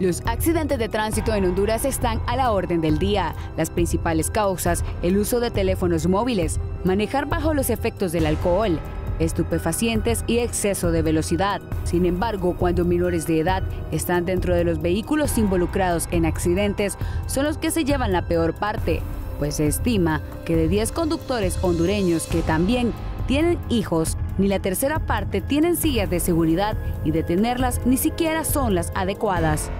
Los accidentes de tránsito en Honduras están a la orden del día. Las principales causas, el uso de teléfonos móviles, manejar bajo los efectos del alcohol, estupefacientes y exceso de velocidad. Sin embargo, cuando menores de edad están dentro de los vehículos involucrados en accidentes, son los que se llevan la peor parte, pues se estima que de 10 conductores hondureños que también tienen hijos, ni la tercera parte tienen sillas de seguridad y detenerlas ni siquiera son las adecuadas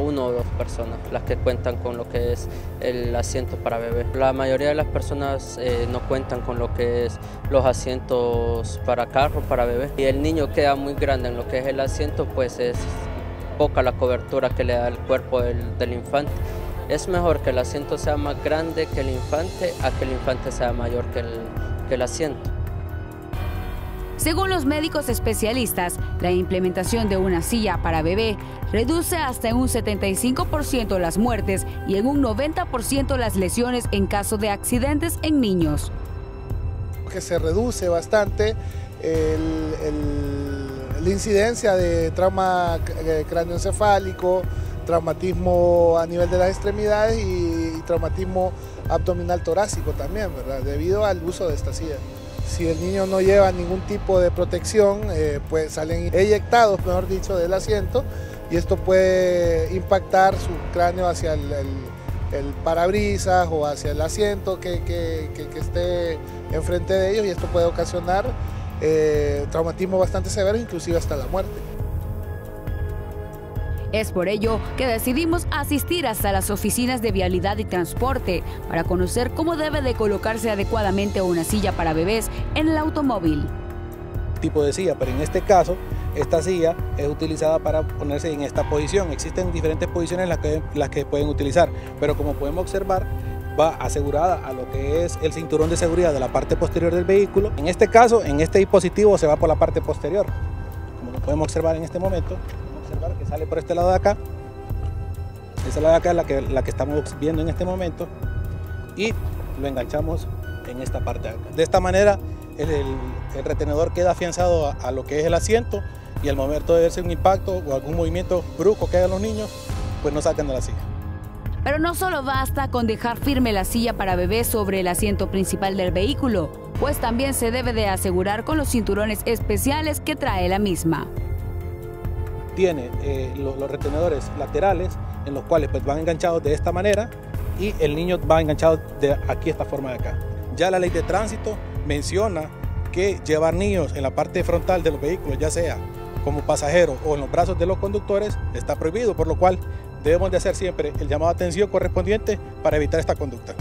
uno o dos personas las que cuentan con lo que es el asiento para bebé. La mayoría de las personas eh, no cuentan con lo que es los asientos para carro, para bebé. Y el niño queda muy grande en lo que es el asiento, pues es poca la cobertura que le da el cuerpo del, del infante. Es mejor que el asiento sea más grande que el infante a que el infante sea mayor que el, que el asiento. Según los médicos especialistas, la implementación de una silla para bebé reduce hasta en un 75% las muertes y en un 90% las lesiones en caso de accidentes en niños. Que se reduce bastante la incidencia de trauma eh, cráneoencefálico, traumatismo a nivel de las extremidades y, y traumatismo abdominal torácico también, ¿verdad? Debido al uso de esta silla. Si el niño no lleva ningún tipo de protección, eh, pues salen eyectados, mejor dicho, del asiento y esto puede impactar su cráneo hacia el, parabrisas o hacia el asiento que, esté enfrente de ellos y esto puede ocasionar eh, traumatismo bastante severo, inclusive hasta la muerte. Es por ello que decidimos asistir hasta las oficinas de vialidad y transporte para conocer cómo debe de colocarse adecuadamente una silla para bebés en el automóvil. Tipo de silla, pero en este caso esta silla es utilizada para ponerse en esta posición. Existen diferentes posiciones las que, las que pueden utilizar, pero como podemos observar, va asegurada a lo que es el cinturón de seguridad de la parte posterior del vehículo. En este caso, en este dispositivo se va por la parte posterior. Como lo podemos observar en este momento, que sale por este lado de acá. Esa lado de acá es la que, la que estamos viendo en este momento. Y lo enganchamos en esta parte de acá. De esta manera el, retenedor queda afianzado a, lo que es el asiento y al momento de verse un impacto o algún movimiento brusco que hagan los niños, pues no sacan de la silla. Pero no solo basta con dejar firme la silla para bebé sobre el asiento principal del vehículo, pues también se debe de asegurar con los cinturones especiales que trae la misma tiene eh, los, retenedores laterales en los cuales pues van enganchados de esta manera y el niño va enganchado de aquí esta forma de acá. Ya la ley de tránsito menciona que llevar niños en la parte frontal de los vehículos, ya sea como pasajero o en los brazos de los conductores, está prohibido, por lo cual debemos de hacer siempre el llamado de atención correspondiente para evitar esta conducta.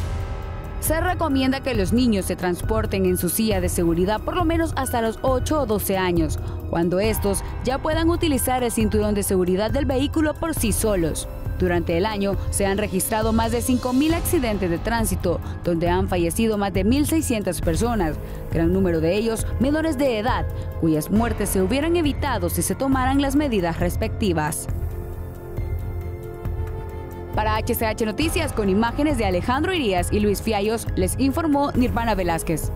Se recomienda que los niños se transporten en su silla de seguridad por lo menos hasta los 8 o 12 años, cuando estos ya puedan utilizar el cinturón de seguridad del vehículo por sí solos. Durante el año se han registrado más de 5.000 accidentes de tránsito, donde han fallecido más de 1.600 personas, gran número de ellos menores de edad, cuyas muertes se hubieran evitado si se tomaran las medidas respectivas. Para HCH Noticias, con imágenes de Alejandro Irías y Luis Fiallos, les informó Nirvana Velázquez.